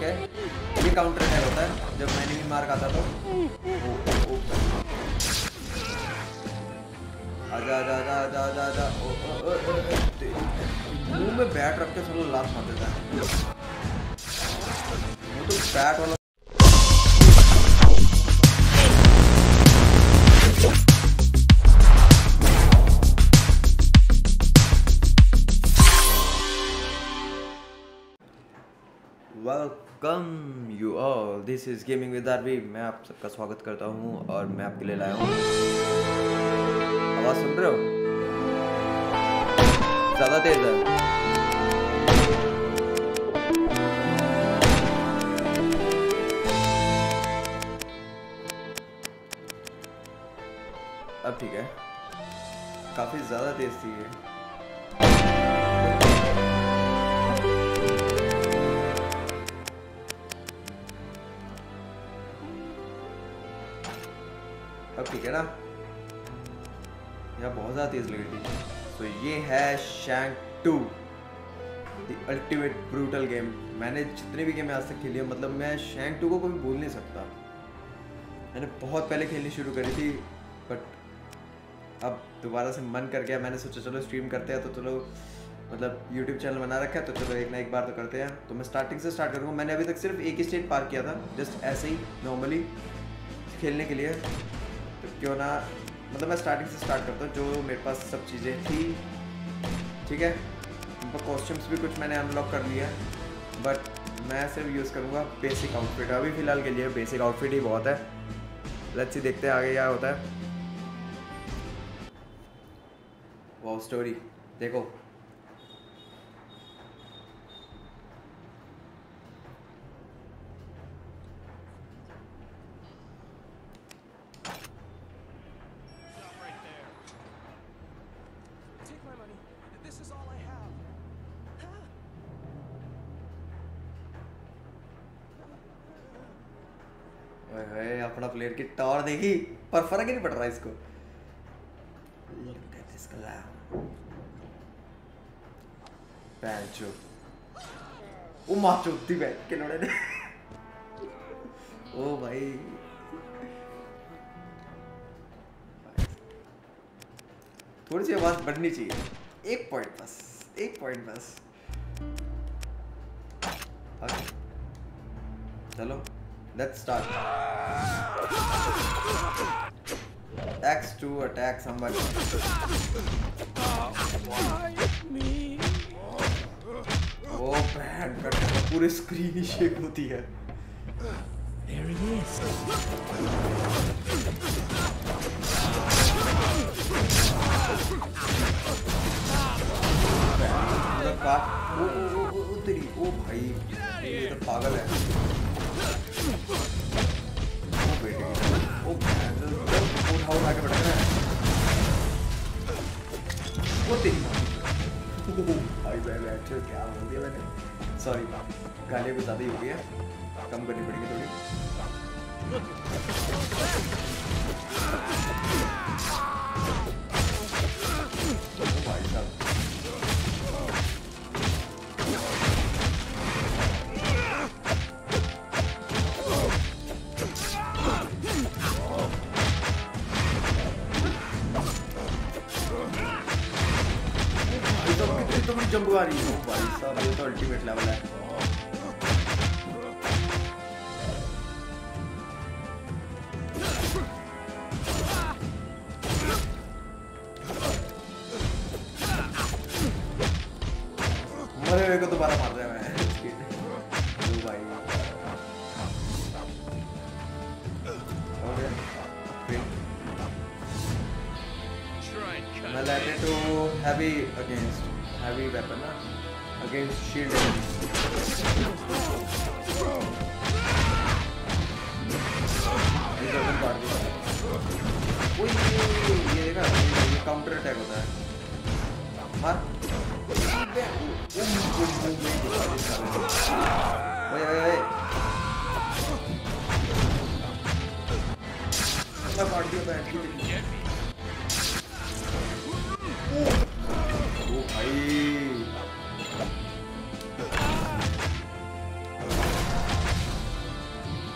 Okay ये counter attack होता है जब मैंने भी मार खाता तो मुँह में बैट रख के सब लात मार देता है वो तो बैट वाला welcome you all this is gaming with RV मैं आप सबका स्वागत करता हूँ और मैं आपके लिए लाया हूँ। आवाज़ सुन रहे हो? ज़्यादा तेज है। अब ठीक है। काफ़ी ज़्यादा तेज थी ये। अब ठीक है ना यहाँ बहुत ज़्यादा तेज लगी थी। तो ये है Shank two ultimate brutal game मैंने जितने भी गेम आज तक खेली है मतलब मैं शैंक टू को कभी भूल नहीं सकता। मैंने बहुत पहले खेलनी शुरू करी थी बट अब दोबारा से मन कर गया। मैंने सोचा, चलो स्ट्रीम करते हैं तो चलो मतलब यूट्यूब चैनल बना रखा है तो चलो एक ना एक बार तो करते हैं। तो मैं स्टार्टिंग से स्टार्ट करूँगा। मैंने अभी तक सिर्फ़ एक ही स्टेज पार किया था जस्ट ऐसे ही नॉर्मली खेलने के लिए। क्यों ना मतलब मैं स्टार्टिंग से स्टार्ट करता हूँ, जो मेरे पास सब चीज़ें थी, ठीक है? कॉस्ट्यूम्स भी कुछ मैंने अनलॉक कर लिया बट मैं सिर्फ़ यूज़ करूँगा बेसिक आउटफिट अभी फ़िलहाल के लिए बेसिक आउटफिट ही बहुत है। लेट्स देखते हैं आगे क्या होता है। वो स्टोरी देखो Is all I have. अपना प्लेयर की टॉर देखी? पर फ़र्क ही नहीं पड़ रहा इसको। Clown. पैंचो ओ बैठ के ने। ओ भाई। थोड़ी सी आवाज़ बढ़नी चाहिए। एक पॉइंट बस, एक पॉइंट बस चलो let's start X to attack somebody. Bad bad पूरी स्क्रीन ही शेक होती है There it is. पागल है। ओ बेटे रहा है। ओ तेरी भाई भाई क्या बोल दिया मैंने? सॉरी गालियाँ ज़्यादा ही हो गई है। कम करनी पड़ेगी थोड़ी। भाई साहब। कितनी तो बड़ी जंप रही है भाई साहब ये तो अल्टीमेट लेवल है। मरे को दोबारा मार रहा है मैं. To heavy against heavy weapon ना against shield enemies. ये ये काउंटर अटैक होता है। मार। ओए ओए ओए मैं काट दिया बैठ के ओ भाई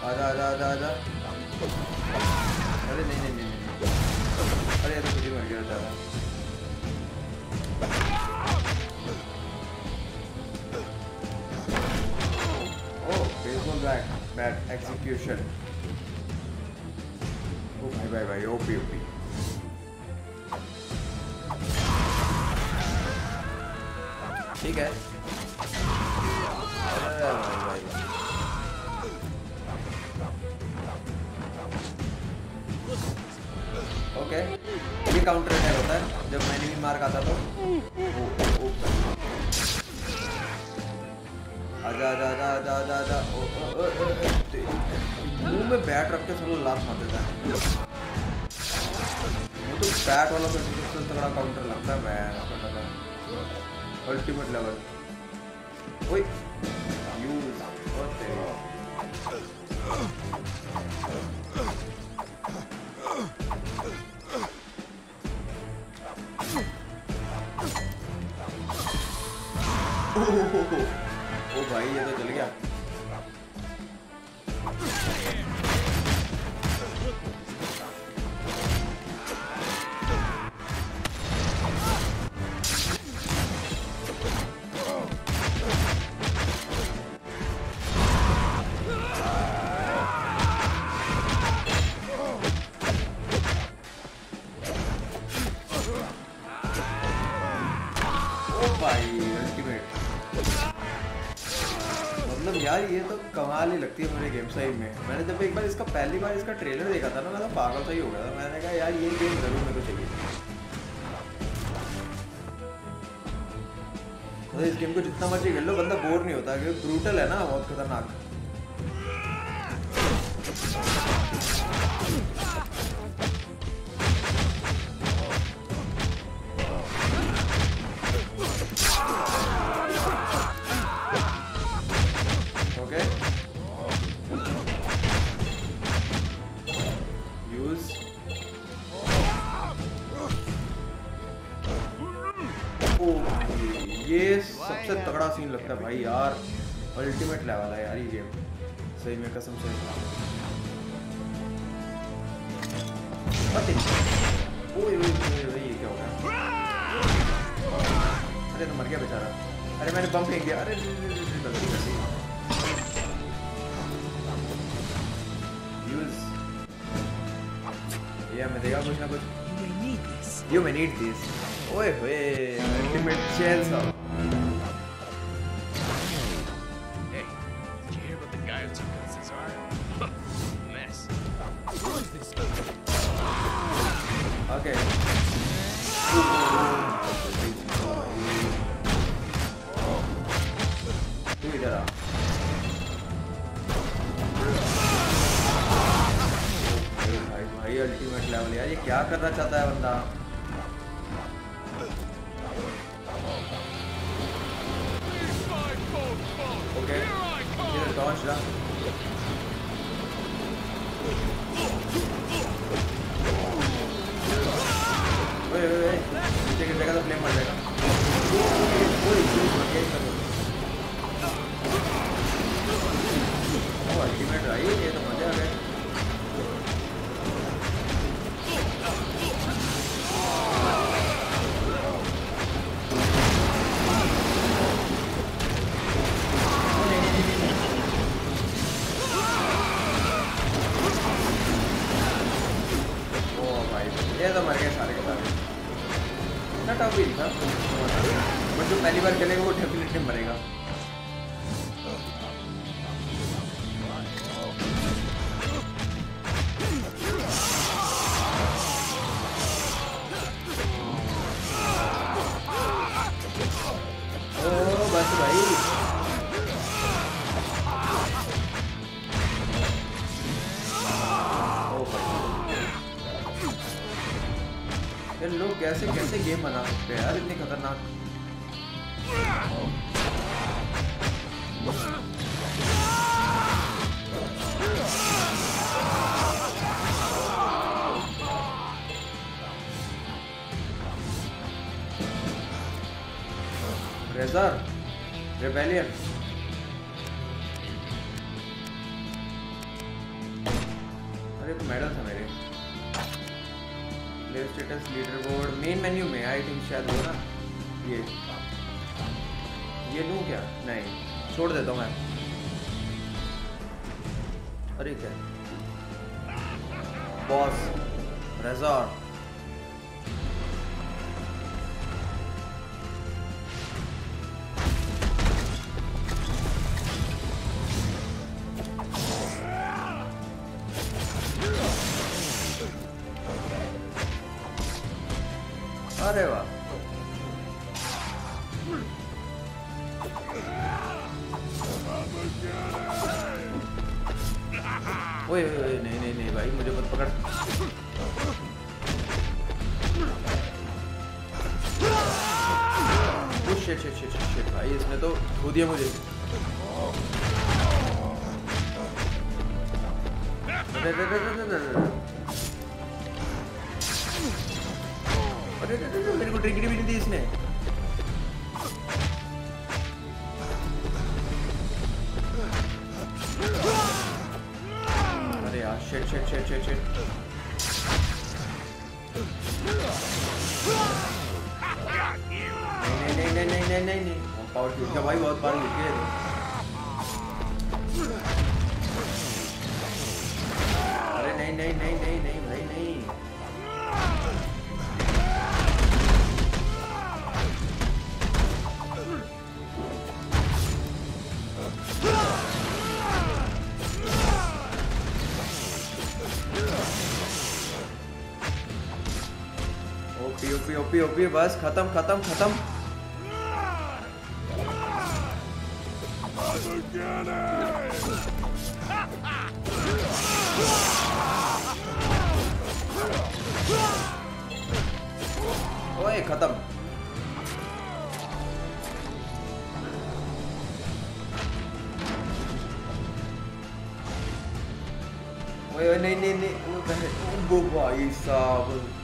आजा आजा आजा आजा अरे नहीं नहीं नहीं नहीं अरे ये तो खुद ही मर गया बेचारा oh baseball bat bat execution ओ भाई भाई भाई ओपी ओपी ठीक है ओके ये काउंटर अटैक होता है जब मैंने भी मार खाता तो ते- मुँह में बैट रख के सब लात मार देता है वो तो बैट वाला तो तगड़ा काउंटर लगता है मैं अल्टीमेट लेवल ओए यूज़ ओ भाई ये तो चल गया। भाई अल्टीमेट मतलब यार, ये तो कमाल ही लगती है मुझे गेम साइड में। मैंने जब एक बार इसका पहली बार इसका ट्रेलर देखा था ना, मैं तो पागल सा ही हो गया था। मैंने कहा, यार, ये गेम ज़रूर मेरे को चाहिए। मतलब इस गेम को जितना मर्ज़ी खेल लो, बंदा बोर नहीं होता, क्योंकि ब्रूटल है ना, बहुत खतरनाक। लगता भाई यार अल्टीमेट लेवल है यार ये गेम सही में कसम से ओए ओए ओए ओए ये क्या हो गया? अरे तो मर गया बेचारा। अरे मैंने बम फेंक दिया। अरे गलती कर दी। यूज़ ये हमें देगा कुछ ना कुछ. You may need this. ओए होए अल्टीमेट चेन Hey, करना चाहता है बंदा ओके इधर डॉज ला ओए ओए ओए नीचे गिर जाएगा तो फ्लेम मर जाएगा ओए ओए मर गया इधर ओ अल्टीमेट भाई ये तो गेम बना सकते हैं यार इतनी खतरनाक रेजर रेबेलियन मेन मेन्यू में आई थिंक शायद हो ना, ये ये लू क्या? नहीं, छोड़ देता हूँ मैं। अरे क्या? बॉस रेजॉर्ट अरे वाह ओए ओए नहीं नहीं नहीं भाई, मुझे मत पकड़। ओ शिट शिट शिट शिट भाई, इसने तो खो दिया मुझे। अरे अरे अरे अरे अरे अरे। अरे मेरे को ट्रिगरी भी नहीं दी इसने अरे यार shit shit shit shit shit नहीं नहीं नहीं नहीं नहीं नहीं नहीं पावर टूट गया भाई बहुत बार लुट गया अरे नहीं नहीं नहीं नहीं नहीं नहीं। ओपी ओपी ओपी, बस, खत्म खत्म खत्म। ओए खत्म। ओए नहीं नहीं नहीं, वो भाई साहब।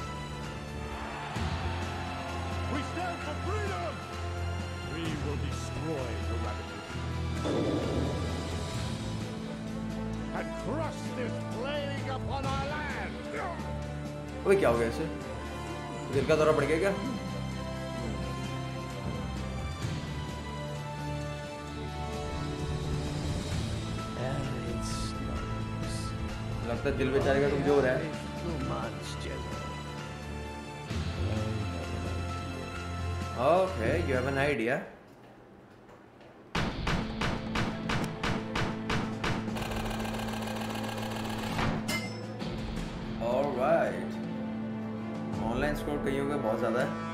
stand for freedom! We will destroy the revolution. And crush this plague upon our land! ओए क्या हो गया इसे दिल का दौरा पड़ गया क्या लगता है दिल बेचारे का कमजोर है you have an idea alright online score कईयों का बहुत ज़्यादा है।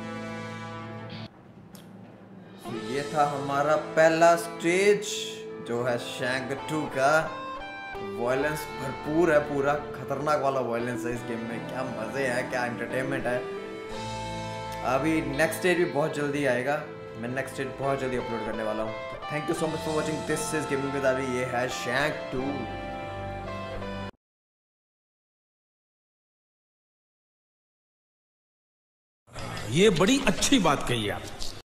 So, ये था हमारा पहला स्टेज जो है शैंक टू का। वॉयलेंस भरपूर है पूरा। खतरनाक वाला वॉयलेंस है इस गेम में। क्या मज़े है क्या एंटरटेनमेंट है। अभी नेक्स्ट डेट भी बहुत जल्दी आएगा। मैं नेक्स्ट डेट बहुत जल्दी अपलोड करने वाला हूँ। Thank you so much for watching this is gaming with अभी ये है शैंक टू ये बड़ी अच्छी बात कही आप।